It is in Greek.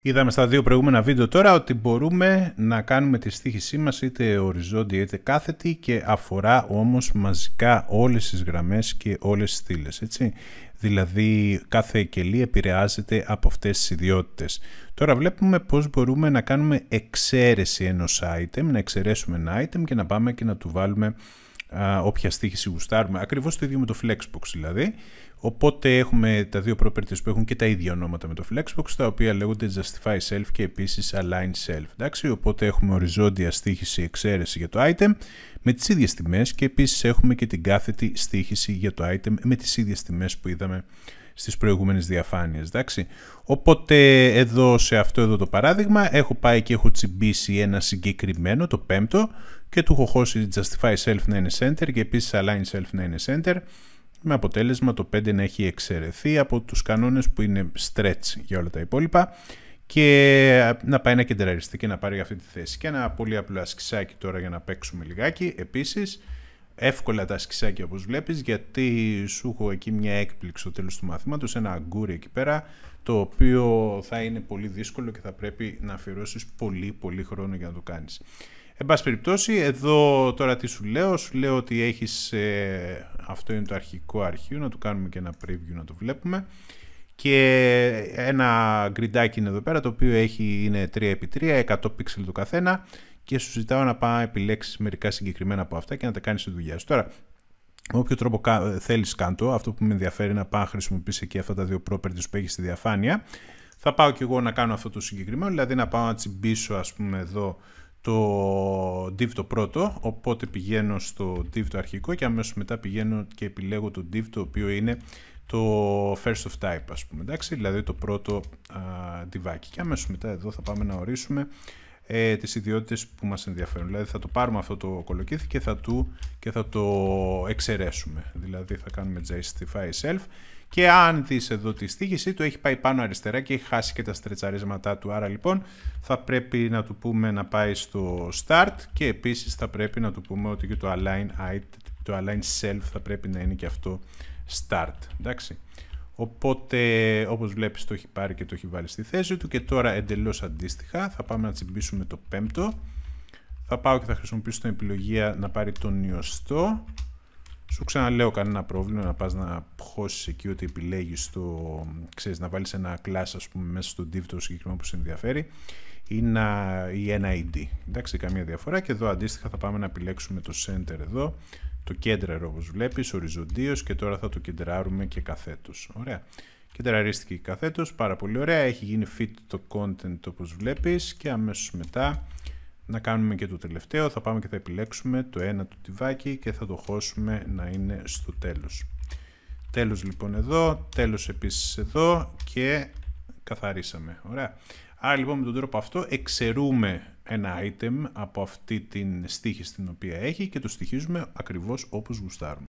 Είδαμε στα δύο προηγούμενα βίντεο τώρα ότι μπορούμε να κάνουμε τη στοίχησή μας είτε οριζόντια είτε κάθετη και αφορά όμως μαζικά όλες τις γραμμές και όλες τις στήλες, έτσι. Δηλαδή κάθε κελί επηρεάζεται από αυτές τις ιδιότητες. Τώρα βλέπουμε πώς μπορούμε να κάνουμε εξαίρεση ενός item, να εξαιρέσουμε ένα item και να πάμε και να του βάλουμε α, όποια στοίχηση γουστάρουμε. Ακριβώς το ίδιο με το Flexbox δηλαδή. Οπότε έχουμε τα δύο properties που έχουν και τα ίδια ονόματα με το Flexbox, τα οποία λέγονται Justify Self και επίσης Align Self. Εντάξει, οπότε έχουμε οριζόντια στοίχηση εξαίρεση για το item με τις ίδιες τιμές και επίσης έχουμε και την κάθετη στοίχηση για το item με τις ίδιες τιμές που είδαμε στις προηγούμενες διαφάνειες. Εντάξει. Οπότε εδώ σε αυτό εδώ το παράδειγμα έχω πάει και έχω τσιμπήσει ένα συγκεκριμένο, το πέμπτο, και του έχω χώσει Justify Self να είναι Center και επίσης Align Self να είναι Center με αποτέλεσμα το 5 να έχει εξαιρεθεί από τους κανόνες που είναι stretch για όλα τα υπόλοιπα και να πάει να κεντραριστεί και να πάρει αυτή τη θέση. Και ένα πολύ απλό ασκησάκι τώρα για να παίξουμε λιγάκι. Επίσης, εύκολα τα ασκησάκια όπως βλέπεις, γιατί σου έχω εκεί μια έκπληξη στο τέλος του μαθήματος, ένα αγκούρι εκεί πέρα, το οποίο θα είναι πολύ δύσκολο και θα πρέπει να αφιερώσεις πολύ πολύ χρόνο για να το κάνεις. Εν πάση περιπτώσει, εδώ τώρα τι σου λέω, σου λέω ότι έχεις, ε, αυτό είναι το αρχικό αρχείο, να το κάνουμε και ένα preview να το βλέπουμε. Και ένα γκριντάκι είναι εδώ πέρα, το οποίο έχει, είναι 3x3, 100 pixel το καθένα και σου ζητάω να πάει επιλέξεις μερικά συγκεκριμένα από αυτά και να τα κάνεις τη δουλειά σου. Τώρα, με όποιο τρόπο θέλεις κάντο, αυτό που με ενδιαφέρει να πάω να χρησιμοποιήσει εκεί αυτά τα δύο properties που έχεις στη διαφάνεια. Θα πάω και εγώ να κάνω αυτό το συγκεκριμένο, δηλαδή να πάω να τσιμπήσω ας πούμε εδώ το div το πρώτο, οπότε πηγαίνω στο div το αρχικό και αμέσως μετά πηγαίνω και επιλέγω το div το οποίο είναι το first of type ας πούμε, εντάξει, δηλαδή το πρώτο α, divάκι και αμέσως μετά εδώ θα πάμε να ορίσουμε ε, τις ιδιότητες που μας ενδιαφέρουν. Δηλαδή θα το πάρουμε αυτό το κολοκύθι και θα, του, και θα το εξαιρέσουμε. Δηλαδή θα κάνουμε justify self και αν δεις εδώ τη στίχηση του έχει πάει πάνω αριστερά και έχει χάσει και τα στρετσαρίσματά του. Άρα λοιπόν θα πρέπει να του πούμε να πάει στο start και επίσης θα πρέπει να του πούμε ότι και το align, το align self θα πρέπει να είναι και αυτό start. Εντάξει. Οπότε όπως βλέπεις το έχει πάρει και το έχει βάλει στη θέση του και τώρα εντελώς αντίστοιχα θα πάμε να τσιμπήσουμε το πέμπτο. Θα πάω και θα χρησιμοποιήσω την επιλογή να πάρει τον ιωστό σου ξαναλέω κανένα πρόβλημα να πας να χώσεις εκεί ότι επιλέγεις το, ξέρεις, να βάλεις ένα class ας πούμε μέσα στο div το συγκεκριμένο που σε ενδιαφέρει ή, να, ή ένα ID. Εντάξει, καμία διαφορά και εδώ αντίστοιχα θα πάμε να επιλέξουμε το center εδώ, το κέντρο όπως βλέπεις, οριζοντίως και τώρα θα το κεντράρουμε και καθέτος. Ωραία. Κεντραρίστηκε και καθέτος, πάρα πολύ ωραία, έχει γίνει fit το content όπως βλέπεις και αμέσως μετά να κάνουμε και το τελευταίο, θα πάμε και θα επιλέξουμε το ένα του τυβάκι και θα το χώσουμε να είναι στο τέλος. Τέλος λοιπόν εδώ, τέλος επίσης εδώ και καθαρίσαμε. Ωραία. Άρα λοιπόν με τον τρόπο αυτό εξαιρούμε ένα item από αυτή την στίχη στην οποία έχει και το στοιχίζουμε ακριβώς όπως γουστάρουμε.